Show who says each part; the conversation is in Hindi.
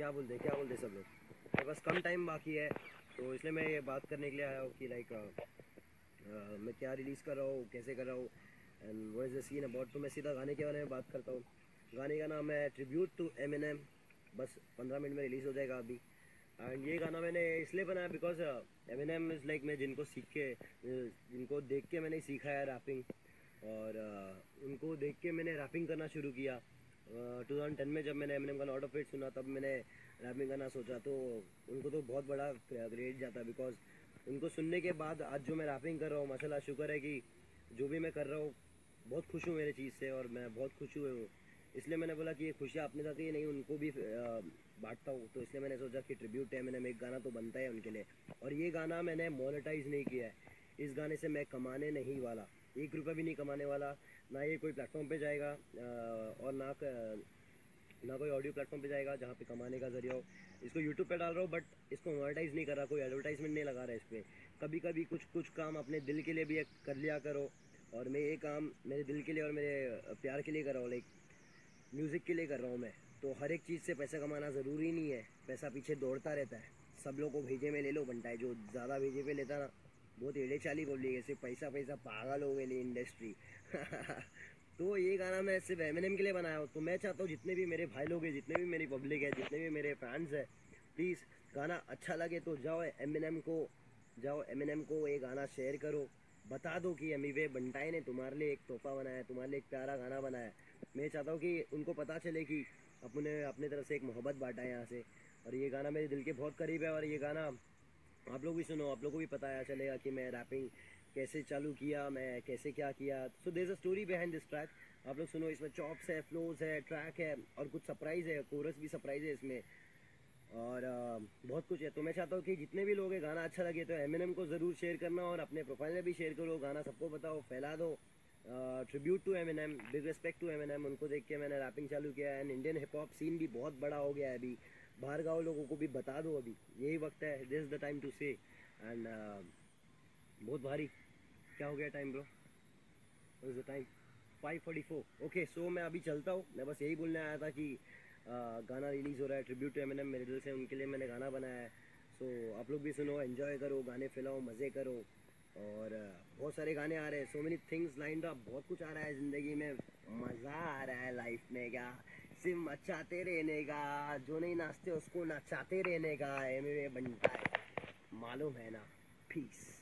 Speaker 1: क्या बोलते हैं क्या बोलते सब लोग? मेरे पास कम टाइम बाकी है तो इसलिए मैं ये बात करने के लिए आया हूँ कि लाइक मैं क्या रिलीज़ कर रहा हूँ कैसे कर रहा हूँ एंड वो इज़ द सीन अबाउट तो मैं सीधा गाने के बारे में बात करता हूँ। गाने का नाम है tribute to M N M बस पंद्रह मिनट में रिलीज़ हो जाएगा अभी। एंड ये गाना मैंने इसलिए बनाया because M N M is like मैं जिनको सीख के जिनको देख के मैंने सीखा है रैपिंग और uh, उनको देख के मैंने रैपिंग करना शुरू किया। टू थाउज़ेंड टेन में जब मैंने एम एन एम का लॉट ऑफ़ फेट सुना, तब मैंने रैपिंग करना सोचा तो उनको तो बहुत बड़ा ग्रेड जाता बिकॉज़ उनको सुनने के बाद आज जो मैं रैपिंग कर रहा हूँ, माशाल्लाह शुक्र है कि जो भी मैं कर रहा हूँ, बहुत खुश हूँ मेरे चीज़ से और मैं बहुत खुश हुए हूँ। इसलिए मैंने बोला कि ये खुशियाँ अपने साथ ही नहीं, उनको भी बांटता हूँ। तो इसलिए मैंने सोचा कि ट्रिब्यूट है मैंने एक गाना तो बनता है उनके लिए। और ये गाना मैंने मोनेटाइज नहीं किया है। इस गाने से मैं कमाने नहीं वाला। एक रुपया भी नहीं कमाने वाला। ना ये कोई प्लेटफॉर्म पे जाएगा और ना ना कोई ऑडियो प्लेटफॉर्म पे जाएगा जहाँ पे कमाने का ज़रिया हो। इसको यूट्यूब पे डाल रहा हूँ बट इसको मोनेटाइज नहीं कर रहा। कोई एडवर्टाइजमेंट नहीं लगा रहा इस पर कभी कभी कुछ कुछ काम अपने दिल के लिए भी कर लिया करो। और मैं ये काम मेरे दिल के लिए और मेरे प्यार के लिए कर रहा हूँ लाइक म्यूज़िक के लिए कर रहा हूँ मैं। तो हर एक चीज़ से पैसा कमाना ज़रूरी नहीं है। पैसा पीछे दौड़ता रहता है। सब लोग को भेजे में ले लो बनता है। जो ज़्यादा भेजे पे लेता ना बहुत एड़े चाली पब्लिक है सिर्फ़ पैसा पैसा पागल हो गए इंडस्ट्री तो ये गाना मैं सिर्फ़ एमएनएम के लिए बनाया हूँ। तो मैं चाहता हूँ जितने भी मेरे भाई लोग हैं, जितने भी मेरी पब्लिक है, जितने भी मेरे फैंस हैं प्लीज़ गाना अच्छा लगे तो जाओ एमएनएम को, जाओ एमएनएम को ये गाना शेयर करो। बता दो कि अमी वे बंटाई ने तुम्हारे लिए एक तोहफा बनाया, तुम्हारे लिए एक प्यारा गाना बनाया। मैं चाहता हूँ कि उनको पता चले कि अपने अपने तरफ़ से एक मोहब्बत बांटा है यहाँ से। और ये गाना मेरे दिल के बहुत करीब है और ये गाना आप लोग भी सुनो आप लोगों को भी पता चलेगा कि मैं रैपिंग कैसे चालू किया मैं कैसे क्या किया। So there a story behind this track आप लोग सुनो इसमें चॉप्स है फ्लोज है ट्रैक है और कुछ सरप्राइज़ है कोरस भी सरप्राइज़ है इसमें। और आ, बहुत कुछ है। तो मैं चाहता हूँ कि जितने भी लोग हैं गाना अच्छा लगे तो एमएनएम को ज़रूर शेयर करना और अपने प्रोफ़ाइल में भी शेयर करो गाना सबको बताओ फैला दो। Tribute to M N M big respect to M N M उनको देख के मैंने रैपिंग चालू किया and Indian hip hop scene भी बहुत बड़ा हो गया है अभी। बाहर गाँव लोगों को भी बता दो अभी। यही वक्त है this the time to say and बहुत भारी। क्या हो गया time bro is the time five forty four okay so मैं अभी चलता हूँ। मैं बस यही बोलने आया था कि गाना रिलीज़ हो रहा है ट्रिब्यूट टू एम मेरे दिल से उनके लिए मैंने गाना बनाया है। सो so, आप लोग भी सुनो एंजॉय करो गाने फैलाओ मज़े करो। और बहुत सारे गाने आ रहे हैं। So many things line up बहुत कुछ आ रहा है ज़िंदगी में। मज़ा आ रहा है लाइफ में क्या? सिर्फ़ मचाते रहने का, जो नहीं नाचते उसको नचाते रहने का एम बनता है। मालूम है ना? पीस